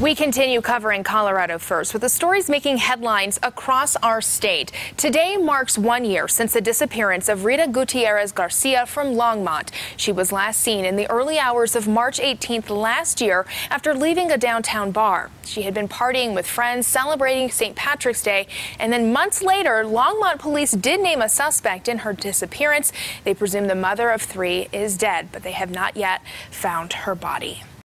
We continue covering Colorado first with the stories making headlines across our state. Today marks one year since the disappearance of Rita Gutierrez Garcia from Longmont. She was last seen in the early hours of March 18th last year after leaving a downtown bar. She had been partying with friends, celebrating St. Patrick's Day, and then months later, Longmont police did name a suspect in her disappearance. They presume the mother of three is dead, but they have not yet found her body.